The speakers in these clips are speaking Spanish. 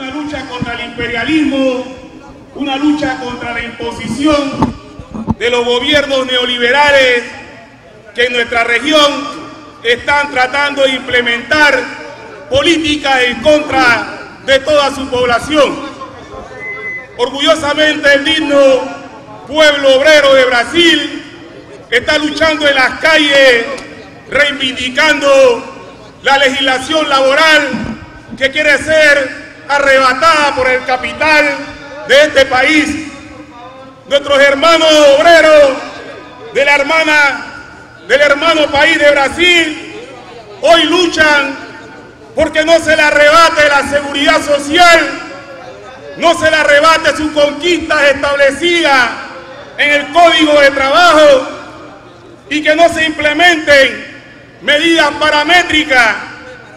una lucha contra el imperialismo, una lucha contra la imposición de los gobiernos neoliberales que en nuestra región están tratando de implementar políticas en contra de toda su población. Orgullosamente el digno pueblo obrero de Brasil está luchando en las calles reivindicando la legislación laboral que quiere ser arrebatada por el capital de este país. Nuestros hermanos obreros de hermana, del hermano país de Brasil, hoy luchan porque no se le arrebate la seguridad social, no se le arrebate sus conquistas establecidas en el Código de Trabajo y que no se implementen medidas paramétricas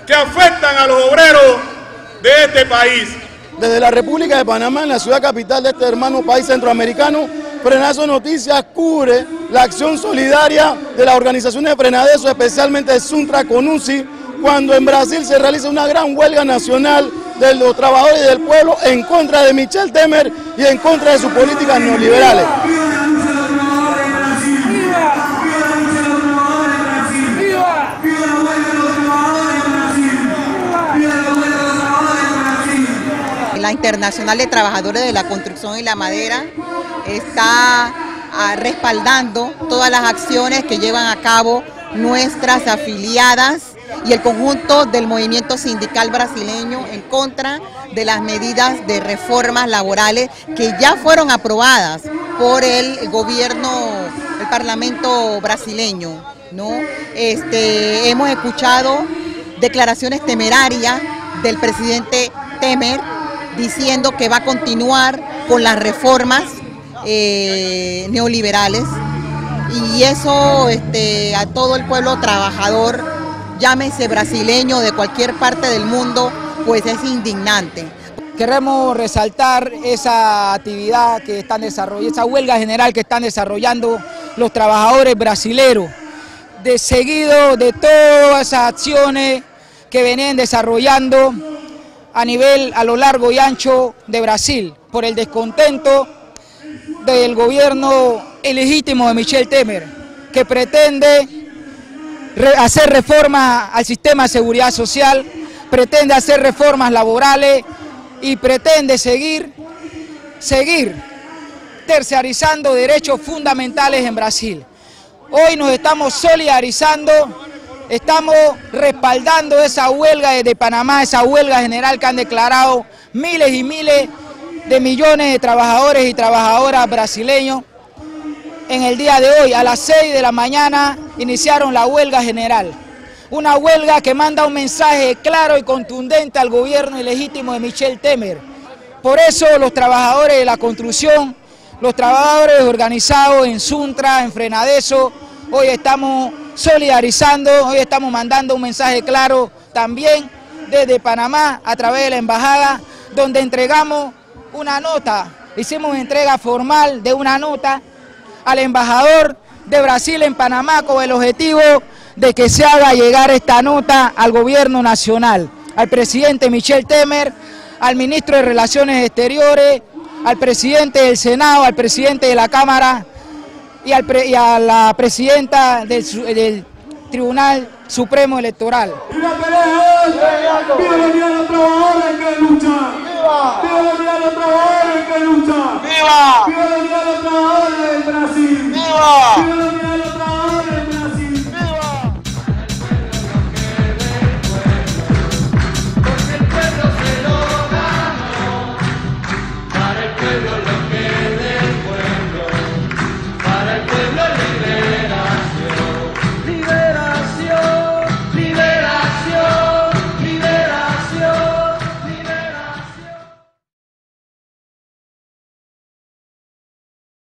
que afectan a los obreros de este país. Desde la República de Panamá, en la ciudad capital de este hermano país centroamericano, Frenazo Noticias cubre la acción solidaria de las organizaciones de Frenadeso, especialmente Suntra Conusi, cuando en Brasil se realiza una gran huelga nacional de los trabajadores y del pueblo en contra de Michel Temer y en contra de sus políticas neoliberales. Internacional de Trabajadores de la Construcción y la Madera está ah, respaldando todas las acciones que llevan a cabo nuestras afiliadas y el conjunto del movimiento sindical brasileño en contra de las medidas de reformas laborales que ya fueron aprobadas por el gobierno, el parlamento brasileño. ¿no? Este, hemos escuchado declaraciones temerarias del presidente Temer diciendo que va a continuar con las reformas eh, neoliberales y eso este, a todo el pueblo trabajador, llámese brasileño de cualquier parte del mundo, pues es indignante. Queremos resaltar esa actividad que están desarrollando, esa huelga general que están desarrollando los trabajadores brasileros, de seguido de todas esas acciones que venían desarrollando a nivel, a lo largo y ancho de Brasil, por el descontento del gobierno ilegítimo de Michel Temer, que pretende hacer reformas al sistema de seguridad social, pretende hacer reformas laborales y pretende seguir, seguir terciarizando derechos fundamentales en Brasil. Hoy nos estamos solidarizando Estamos respaldando esa huelga desde Panamá, esa huelga general que han declarado miles y miles de millones de trabajadores y trabajadoras brasileños. En el día de hoy, a las 6 de la mañana, iniciaron la huelga general. Una huelga que manda un mensaje claro y contundente al gobierno ilegítimo de Michel Temer. Por eso los trabajadores de la construcción, los trabajadores organizados en Suntra, en Frenadeso, hoy estamos solidarizando, hoy estamos mandando un mensaje claro también desde Panamá a través de la embajada, donde entregamos una nota, hicimos entrega formal de una nota al embajador de Brasil en Panamá con el objetivo de que se haga llegar esta nota al gobierno nacional, al presidente Michel Temer, al ministro de Relaciones Exteriores, al presidente del Senado, al presidente de la Cámara y, al pre, y a la presidenta del, del Tribunal Supremo Electoral. ¡Viva Perejo! ¡Viva la unidad trabajadora en gran lucha! ¡Viva! ¡Viva la unidad trabajadora en gran lucha! ¡Viva! ¡Viva la unidad trabajadora del Brasil! ¡Viva!